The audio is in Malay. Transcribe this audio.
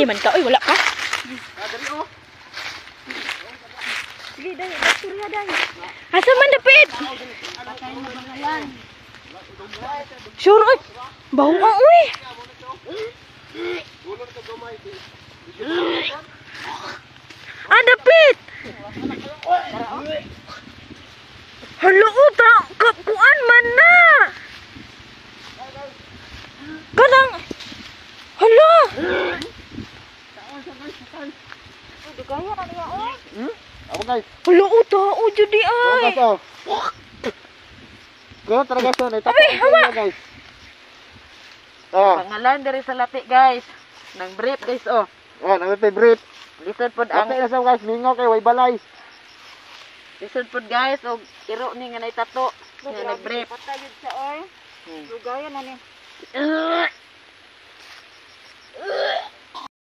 Ka, oy, wala ka. Ah, dali oh. Sige, dahil, bakterya dahil. Asa man dapit? Sure, oy. Baho ka, oy. Ah, dapit. Hala, uta. Kapuan man na. Kanang. Kaya na niya, oy. Hmm? Ako guys. Hala, uta. O, judi, Oh, ay. guys oh. Kaya talaga sa nito. Abi, hawa. guys. Oh, Pangalan diri sa lati guys. Nang brief guys oh. oh, nang favorite. Lisod pod Ang ang na sa guys, mingo kay way balay. lisod pod guys og iro ni nga nay tato. Nga nag brief. Patayod sa oy. Hmm. Lugaya na ni. Uh,